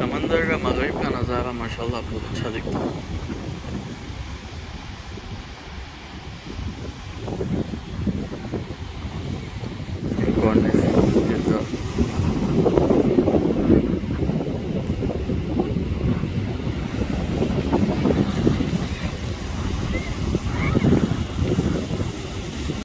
समंदर का मगरब का नज़ारा माशाल्लाह बहुत अच्छा दिखता है।